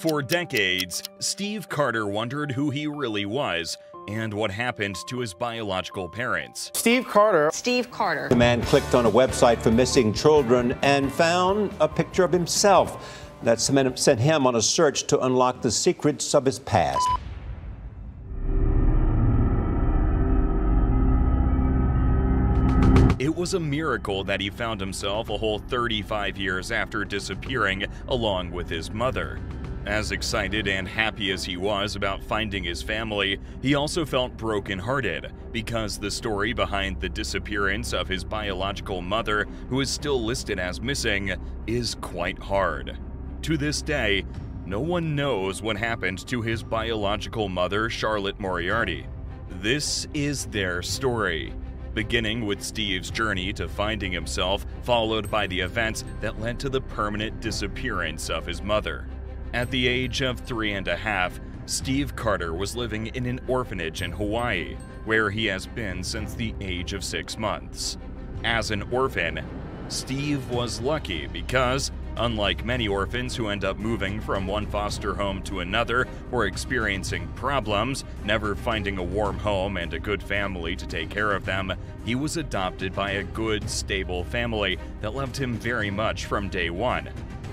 For decades, Steve Carter wondered who he really was and what happened to his biological parents. Steve Carter. Steve Carter. The man clicked on a website for missing children and found a picture of himself that sent him on a search to unlock the secrets of his past. It was a miracle that he found himself a whole 35 years after disappearing along with his mother. As excited and happy as he was about finding his family, he also felt brokenhearted because the story behind the disappearance of his biological mother, who is still listed as missing, is quite hard. To this day, no one knows what happened to his biological mother, Charlotte Moriarty. This is their story beginning with Steve's journey to finding himself, followed by the events that led to the permanent disappearance of his mother. At the age of three and a half, Steve Carter was living in an orphanage in Hawaii, where he has been since the age of six months. As an orphan, Steve was lucky because Unlike many orphans who end up moving from one foster home to another or experiencing problems, never finding a warm home and a good family to take care of them, he was adopted by a good, stable family that loved him very much from day one.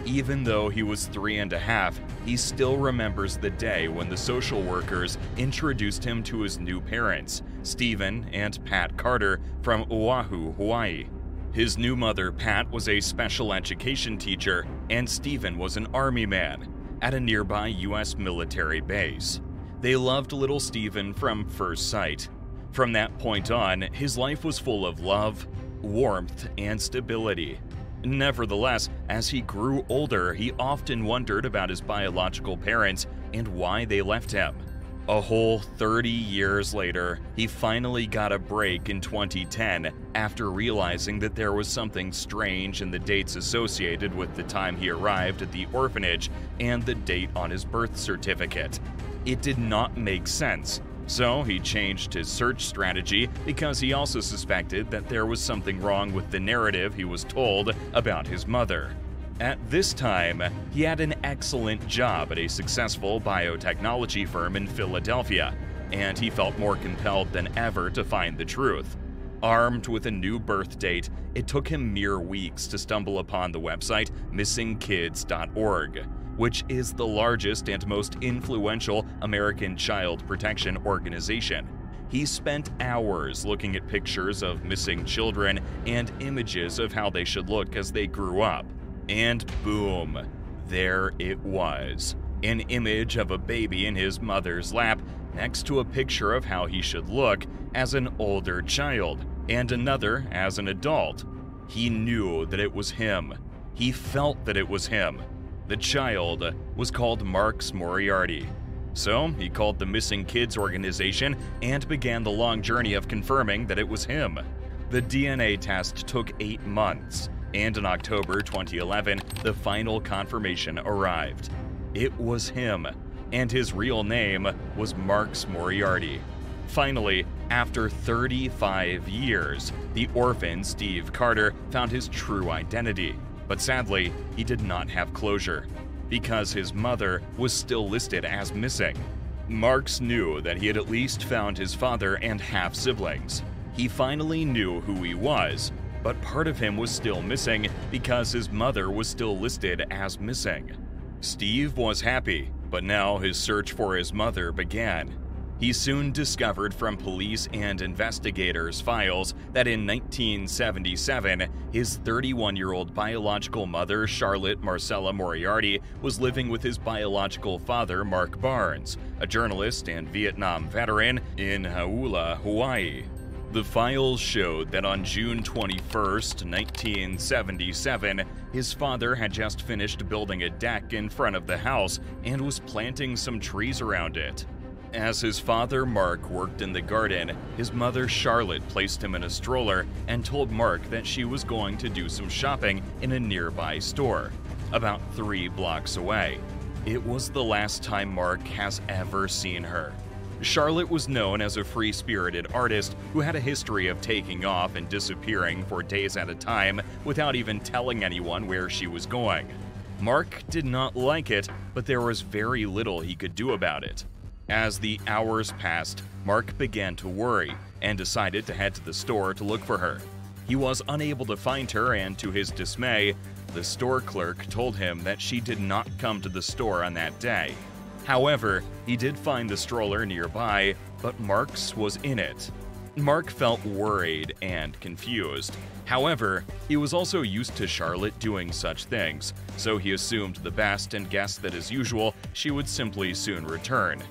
Even though he was three and a half, he still remembers the day when the social workers introduced him to his new parents, Stephen and Pat Carter from Oahu, Hawaii. His new mother, Pat, was a special education teacher, and Stephen was an army man at a nearby U.S. military base. They loved little Stephen from first sight. From that point on, his life was full of love, warmth, and stability. Nevertheless, as he grew older, he often wondered about his biological parents and why they left him. A whole 30 years later, he finally got a break in 2010 after realizing that there was something strange in the dates associated with the time he arrived at the orphanage and the date on his birth certificate. It did not make sense, so he changed his search strategy because he also suspected that there was something wrong with the narrative he was told about his mother. At this time, he had an excellent job at a successful biotechnology firm in Philadelphia, and he felt more compelled than ever to find the truth. Armed with a new birth date, it took him mere weeks to stumble upon the website missingkids.org, which is the largest and most influential American child protection organization. He spent hours looking at pictures of missing children and images of how they should look as they grew up. And boom, there it was. An image of a baby in his mother's lap next to a picture of how he should look as an older child, and another as an adult. He knew that it was him. He felt that it was him. The child was called Marx Moriarty. So he called the Missing Kids organization and began the long journey of confirming that it was him. The DNA test took eight months, and in October 2011, the final confirmation arrived. It was him, and his real name was Marx Moriarty. Finally, after 35 years, the orphan Steve Carter found his true identity. But sadly, he did not have closure, because his mother was still listed as missing. Marx knew that he had at least found his father and half siblings. He finally knew who he was, but part of him was still missing because his mother was still listed as missing. Steve was happy, but now his search for his mother began. He soon discovered from police and investigators' files that in 1977, his 31 year old biological mother, Charlotte Marcella Moriarty, was living with his biological father, Mark Barnes, a journalist and Vietnam veteran, in Hauula, Hawaii. The files showed that on June 21, 1977, his father had just finished building a deck in front of the house and was planting some trees around it. As his father, Mark, worked in the garden, his mother, Charlotte, placed him in a stroller and told Mark that she was going to do some shopping in a nearby store, about three blocks away. It was the last time Mark has ever seen her. Charlotte was known as a free spirited artist who had a history of taking off and disappearing for days at a time without even telling anyone where she was going. Mark did not like it, but there was very little he could do about it. As the hours passed, Mark began to worry and decided to head to the store to look for her. He was unable to find her, and to his dismay, the store clerk told him that she did not come to the store on that day. However, he did find the stroller nearby, but Mark's was in it. Mark felt worried and confused. However, he was also used to Charlotte doing such things, so he assumed the best and guessed that as usual, she would simply soon return.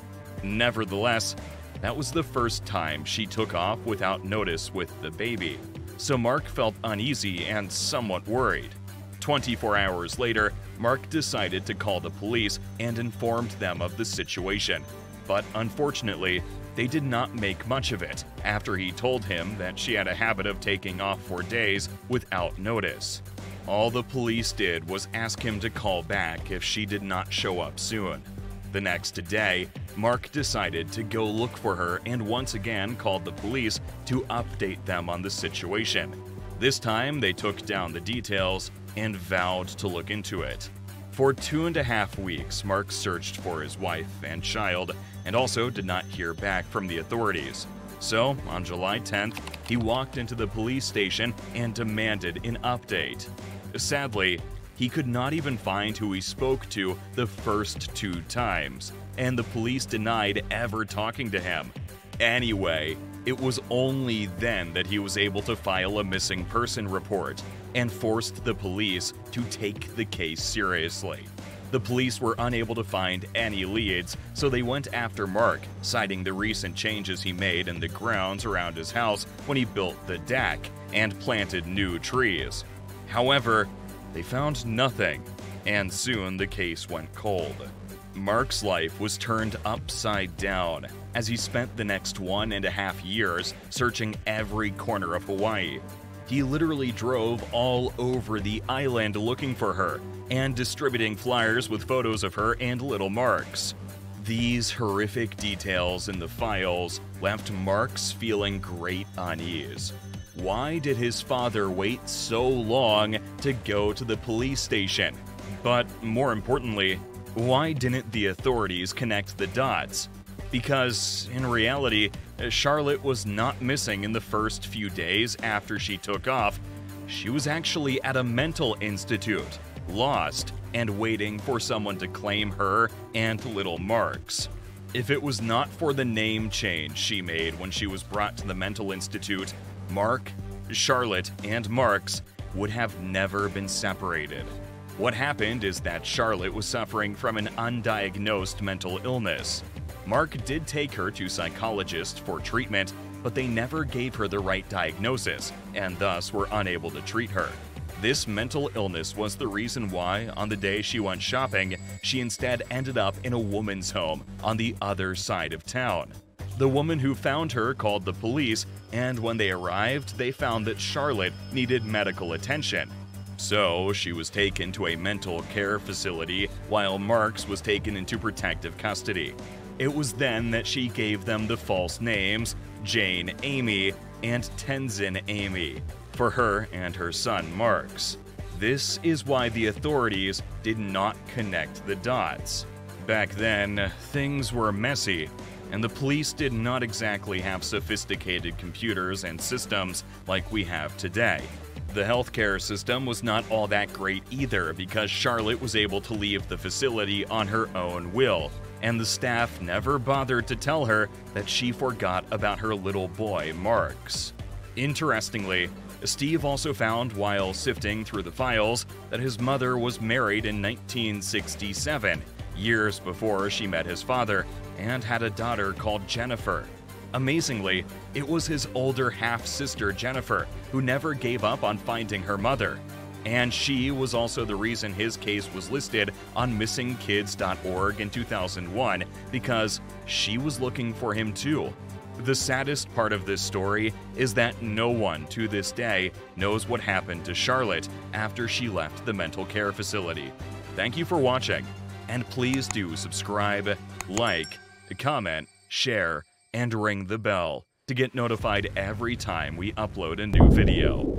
Nevertheless, that was the first time she took off without notice with the baby, so Mark felt uneasy and somewhat worried. 24 hours later, Mark decided to call the police and informed them of the situation. But unfortunately, they did not make much of it after he told him that she had a habit of taking off for days without notice. All the police did was ask him to call back if she did not show up soon. The next day, Mark decided to go look for her and once again called the police to update them on the situation. This time, they took down the details and vowed to look into it. For two and a half weeks, Mark searched for his wife and child and also did not hear back from the authorities. So, on July 10th, he walked into the police station and demanded an update. Sadly, he could not even find who he spoke to the first two times, and the police denied ever talking to him. Anyway, it was only then that he was able to file a missing person report and forced the police to take the case seriously. The police were unable to find any leads, so they went after Mark, citing the recent changes he made in the grounds around his house when he built the deck and planted new trees. However, they found nothing, and soon the case went cold. Mark's life was turned upside down as he spent the next one and a half years searching every corner of Hawaii. He literally drove all over the island looking for her and distributing flyers with photos of her and little Marx. These horrific details in the files left Marx feeling great unease. Why did his father wait so long to go to the police station? But more importantly, why didn't the authorities connect the dots? Because, in reality, Charlotte was not missing in the first few days after she took off. She was actually at a mental institute, lost, and waiting for someone to claim her and little Marx. If it was not for the name change she made when she was brought to the mental institute, Mark, Charlotte, and Marx would have never been separated. What happened is that Charlotte was suffering from an undiagnosed mental illness. Mark did take her to psychologists for treatment, but they never gave her the right diagnosis and thus were unable to treat her. This mental illness was the reason why, on the day she went shopping, she instead ended up in a woman's home on the other side of town. The woman who found her called the police, and when they arrived, they found that Charlotte needed medical attention. So, she was taken to a mental care facility while Marx was taken into protective custody. It was then that she gave them the false names Jane Amy and Tenzin Amy for her and her son Marx. This is why the authorities did not connect the dots. Back then, things were messy, and the police did not exactly have sophisticated computers and systems like we have today. The healthcare system was not all that great either because Charlotte was able to leave the facility on her own will, and the staff never bothered to tell her that she forgot about her little boy, Marx. Interestingly, Steve also found while sifting through the files that his mother was married in 1967, years before she met his father, and had a daughter called Jennifer. Amazingly, it was his older half sister Jennifer who never gave up on finding her mother. And she was also the reason his case was listed on missingkids.org in 2001 because she was looking for him too. The saddest part of this story is that no one to this day knows what happened to Charlotte after she left the mental care facility. Thank you for watching, and please do subscribe, like, comment, share, and ring the bell to get notified every time we upload a new video.